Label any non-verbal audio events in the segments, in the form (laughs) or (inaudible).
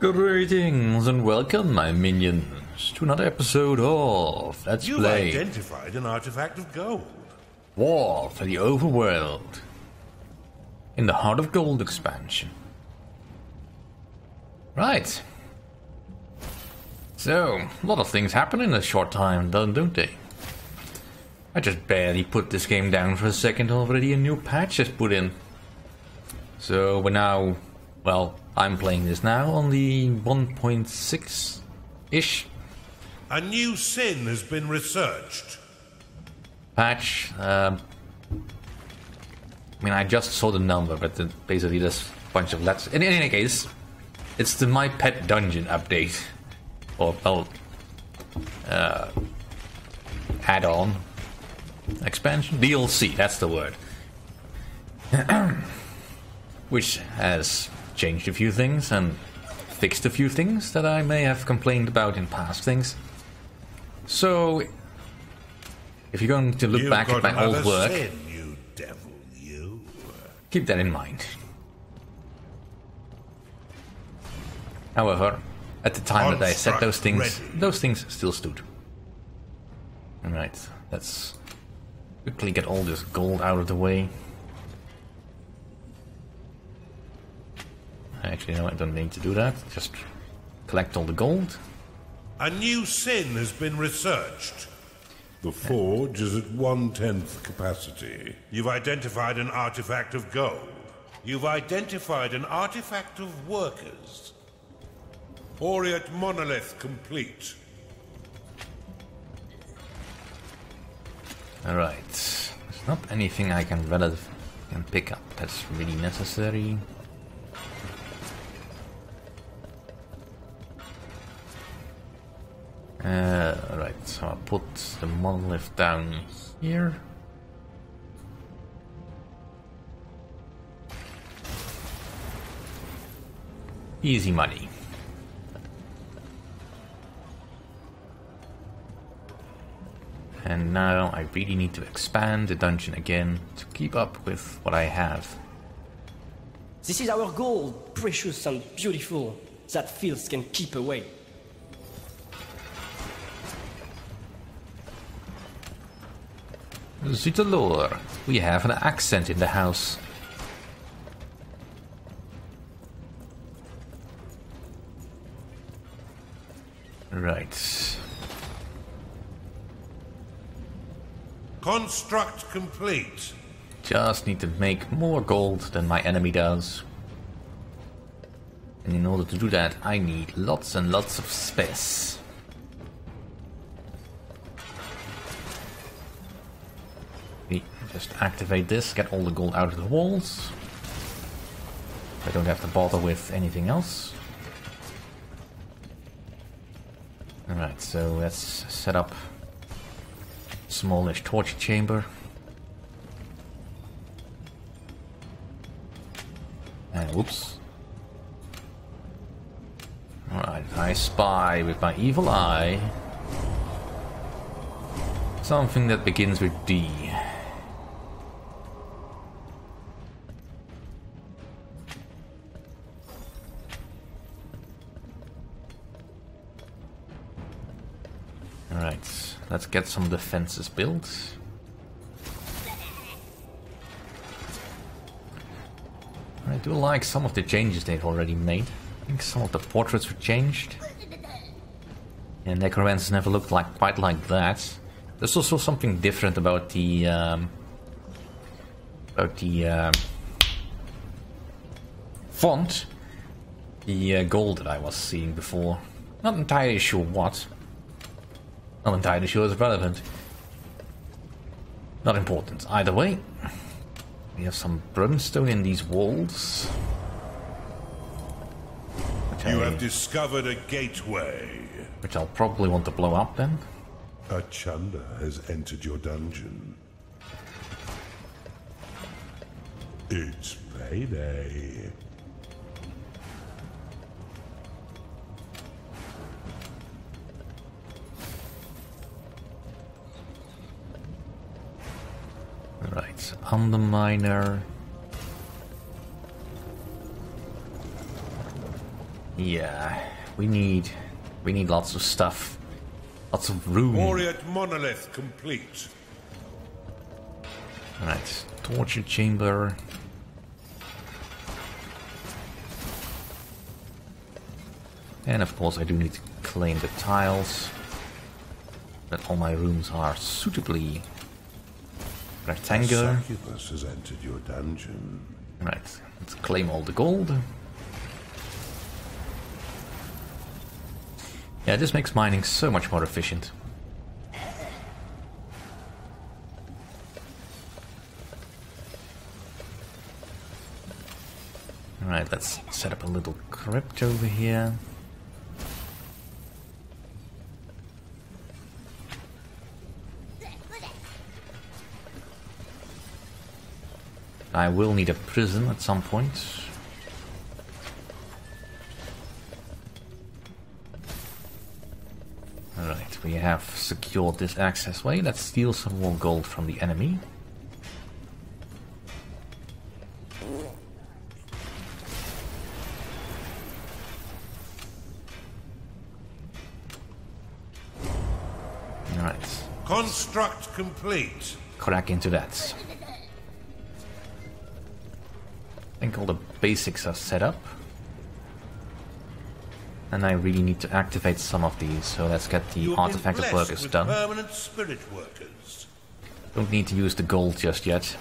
Greetings and welcome, my minions, to another episode of Let's You've Play identified an artifact of gold. War for the Overworld in the Heart of Gold expansion. Right. So, a lot of things happen in a short time, don't don't they? I just barely put this game down for a second already, a new patch is put in. So we're now, well, I'm playing this now on the 1.6-ish A new sin has been researched. patch. Um, I mean, I just saw the number, but the, basically there's a bunch of letters. In, in any case, it's the My Pet Dungeon update. Or, well, uh, add-on. Expansion? DLC, that's the word. (clears throat) Which has changed a few things and fixed a few things that I may have complained about in past things. So, if you're going to look You've back at my old work, sin, you devil, you. keep that in mind. However, at the time that I said those things, ready. those things still stood. Alright, let's quickly get all this gold out of the way. Actually, no, I don't need to do that. Just collect all the gold. A new sin has been researched. The forge is at one tenth capacity. You've identified an artifact of gold. You've identified an artifact of workers. Aureate monolith complete. Alright. There's not anything I can relative can pick up that's really necessary. Uh, right, so I'll put the monolith down here. Easy money. And now I really need to expand the dungeon again to keep up with what I have. This is our gold, precious and beautiful, that fields can keep away. Zutalor, we have an accent in the house. Right. Construct complete. Just need to make more gold than my enemy does. And in order to do that, I need lots and lots of space. Just activate this, get all the gold out of the walls. I don't have to bother with anything else. Alright, so let's set up smallish torture chamber. And whoops. Alright, I spy with my evil eye something that begins with D. Alright, let's get some defenses built. I do like some of the changes they've already made. I think some of the portraits were changed. And necromancers never looked like quite like that. There's also something different about the um, about the um, font, the uh, gold that I was seeing before. Not entirely sure what. Not entirely sure it's relevant. Not important. Either way, we have some brimstone in these walls. Which, You have discovered a gateway. which I'll probably want to blow up then. A Chunda has entered your dungeon. It's payday. Underminer. Yeah, we need we need lots of stuff. Lots of room. Aureate monolith complete. Alright, torture chamber. And of course I do need to claim the tiles. That all my rooms are suitably rectangular. Succubus has entered your dungeon. Right, let's claim all the gold. Yeah, this makes mining so much more efficient. Alright, let's set up a little crypt over here. I will need a prison at some point. Alright, we have secured this access way. Let's steal some more gold from the enemy. Alright, Construct complete. crack into that. Think all the basics are set up. And I really need to activate some of these, so let's get the You have artifact of workers done. Permanent spirit workers. Don't need to use the gold just yet.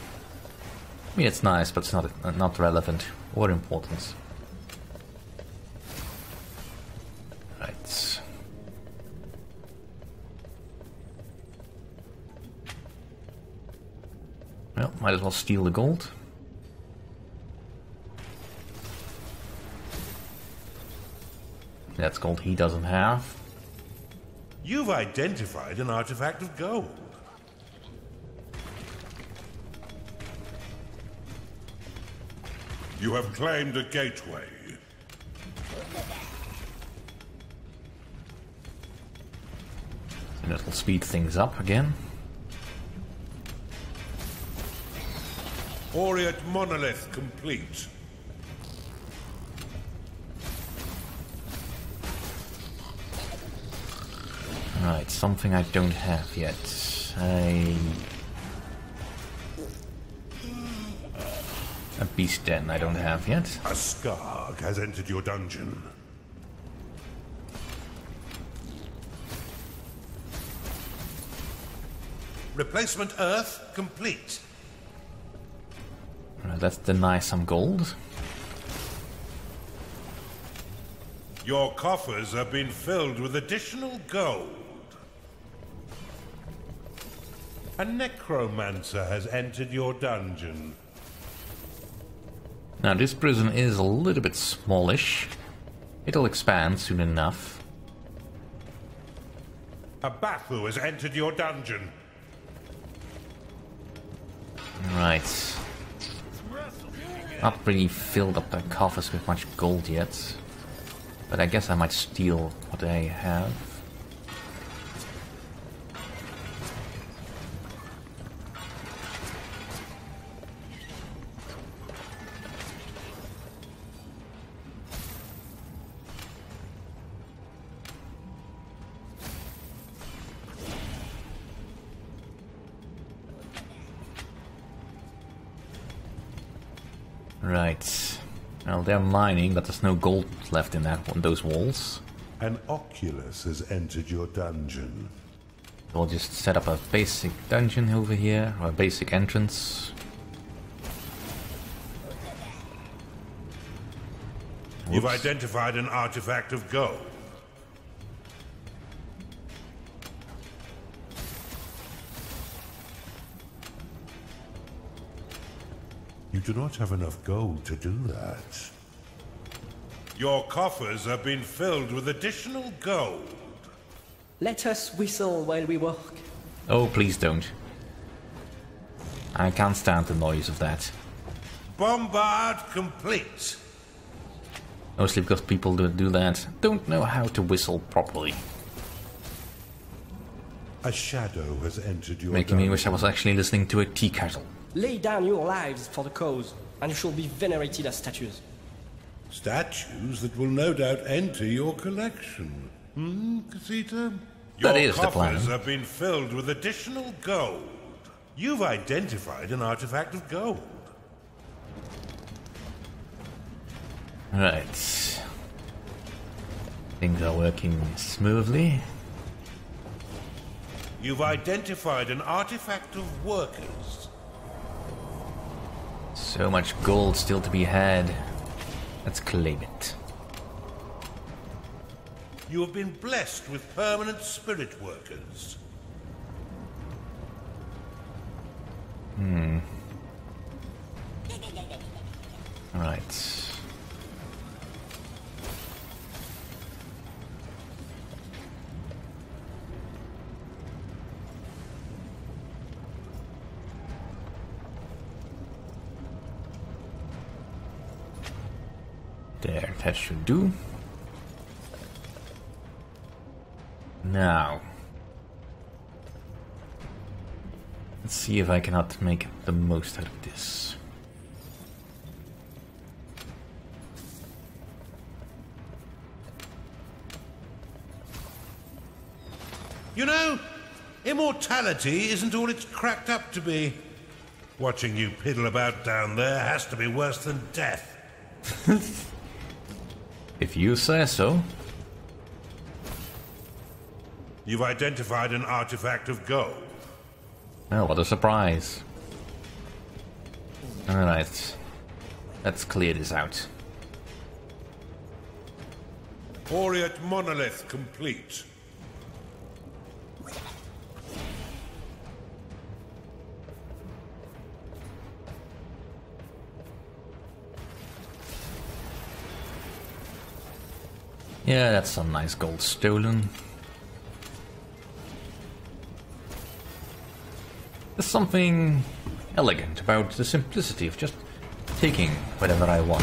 I mean, it's nice, but it's not not relevant or important. Right. Well, might as well steal the gold. That's gold he doesn't have. You've identified an artifact of gold. You have claimed a gateway. And it'll speed things up again. Aureate monolith complete. Right, something I don't have yet. I... A beast den I don't have yet. A Skarg has entered your dungeon. Replacement Earth complete. Right, let's deny some gold. Your coffers have been filled with additional gold. A necromancer has entered your dungeon. Now this prison is a little bit smallish. It'll expand soon enough. A Bathu has entered your dungeon. Right. Not really filled up the coffers with much gold yet. But I guess I might steal what I have. Right. Well, they're mining, but there's no gold left in that one, those walls. An Oculus has entered your dungeon. We'll just set up a basic dungeon over here, or a basic entrance. You've identified an artifact of gold. You do not have enough gold to do that. Your coffers have been filled with additional gold. Let us whistle while we work. Oh, please don't. I can't stand the noise of that. Bombard complete. Mostly because people that do that don't know how to whistle properly. A shadow has entered your Making me wish I was actually listening to a tea kettle. Lay down your lives for the cause, and you shall be venerated as statues. Statues that will no doubt enter your collection. Hmm, Kasita? That your is the plan. coffers have been filled with additional gold. You've identified an artifact of gold. Right. Things are working smoothly. You've identified an artifact of workers. So much gold still to be had. Let's claim it. You have been blessed with permanent spirit workers. Hmm. Right. There, that should do. Now. Let's see if I cannot make the most out of this. You know, immortality isn't all it's cracked up to be. Watching you piddle about down there has to be worse than death. (laughs) If you say so. You've identified an artifact of gold. Oh, what a surprise. Alright. Let's clear this out. Aureate monolith complete. Yeah, that's some nice gold stolen. There's something elegant about the simplicity of just taking whatever I want.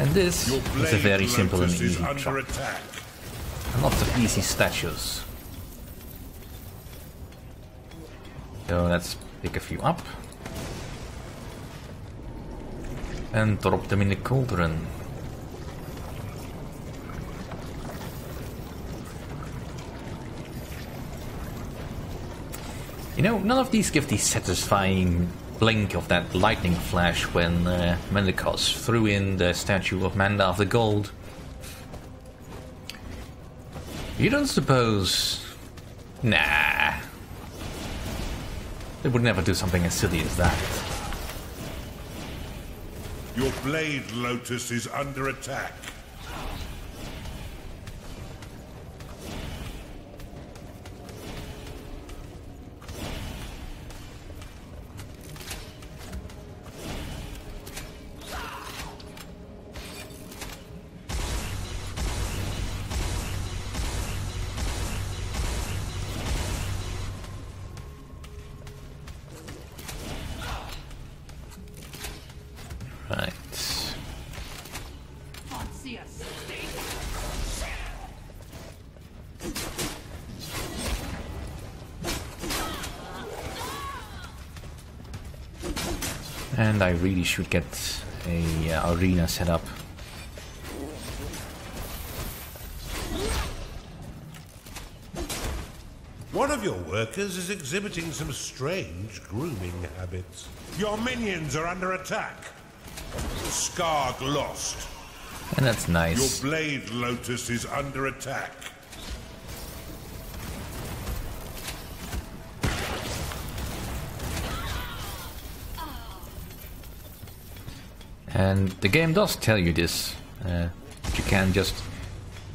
And this is a very simple and easy trap. And lots of easy statues. So let's pick a few up. And drop them in the cauldron. You know, none of these give the satisfying blink of that lightning flash when uh, threw in the statue of Manda of the Gold. You don't suppose. Nah. They would never do something as silly as that. Your blade lotus is under attack. And I really should get a uh, arena set up. One of your workers is exhibiting some strange grooming habits. Your minions are under attack. Skarg lost. And that's nice. Your blade lotus is under attack. And the game does tell you this. Uh, that you can just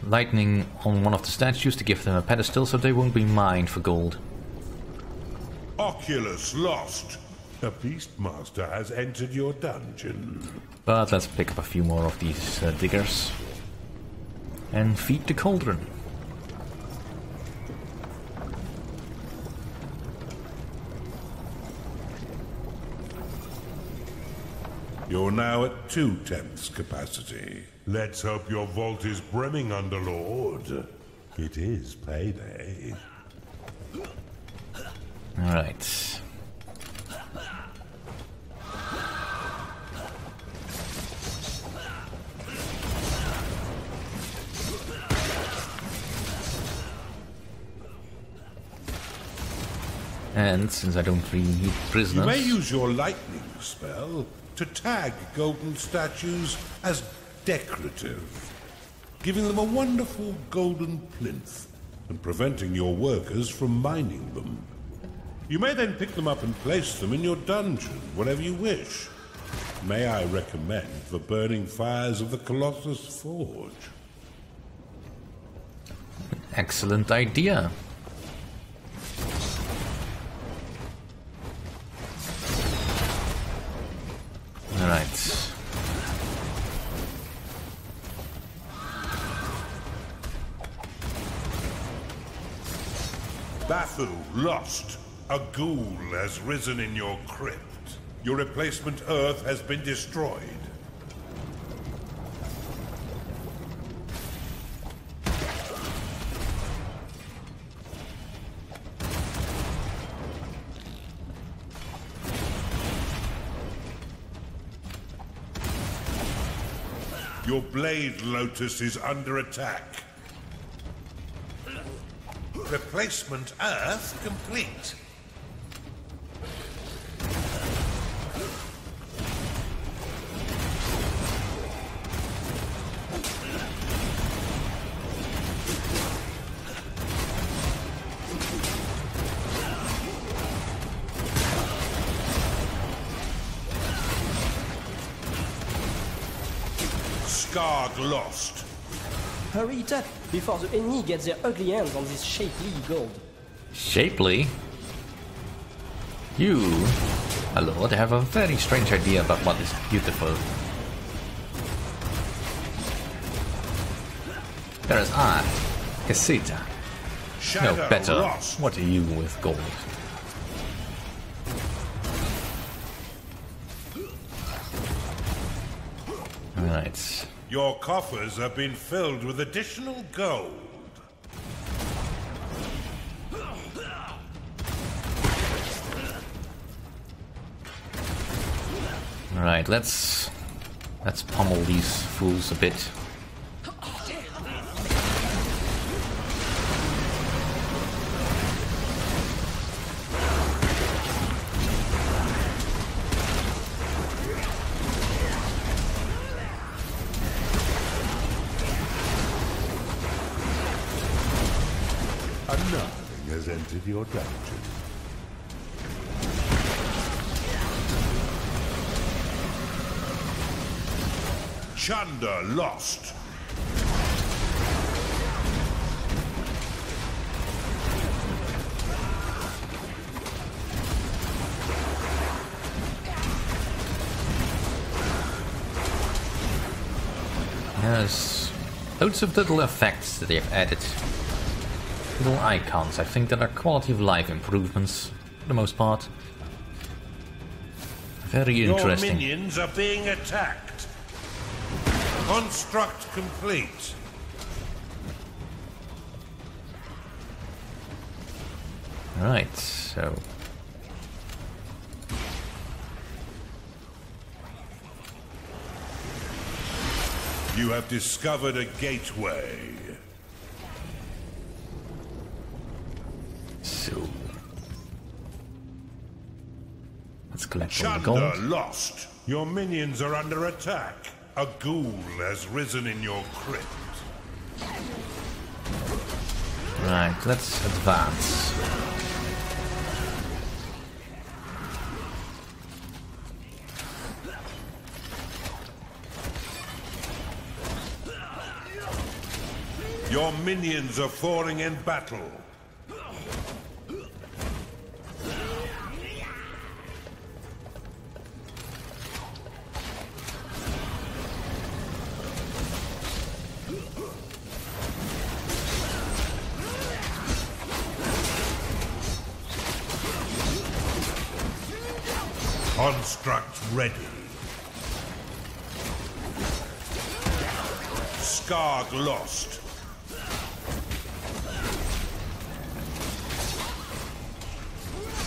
lightning on one of the statues to give them a pedestal so they won't be mined for gold. Oculus lost. A beastmaster has entered your dungeon. But let's pick up a few more of these uh, diggers. And feed the cauldron. You're now at two tenths capacity. Let's hope your vault is brimming, Underlord. It is payday. All right. And since I don't really need prisoners... You may use your lightning spell to tag golden statues as decorative, giving them a wonderful golden plinth and preventing your workers from mining them. You may then pick them up and place them in your dungeon whenever you wish. May I recommend the burning fires of the Colossus Forge? Excellent idea. Alright. Bathu lost. A ghoul has risen in your crypt. Your replacement Earth has been destroyed. Blade lotus is under attack. Replacement Earth complete. Skarg lost. Hurry it up before the enemy gets their ugly hands on this shapely gold. Shapely? You, my lord, have a very strange idea about what is beautiful. Whereas I, Kasita, Shadow know better. lost. What are you with gold? Alright. Your coffers have been filled with additional gold. Alright, let's let's pummel these fools a bit. Has entered your dungeon. Chunda lost. There's loads of little effects that they've added. Little icons, I think that are quality of life improvements for the most part. Very interesting. Your minions are being attacked. Construct complete. Right, so You have discovered a gateway. Let's collect all the gold. lost. Your minions are under attack. A ghoul has risen in your crypt. Right, let's advance. Your minions are falling in battle. Construct ready. Skarg lost.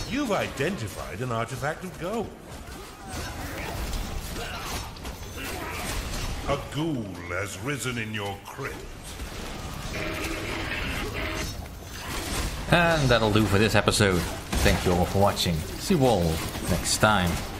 You've identified an artifact of gold. A ghoul has risen in your crypt. And that'll do for this episode. thank you all for watching. See you all next time.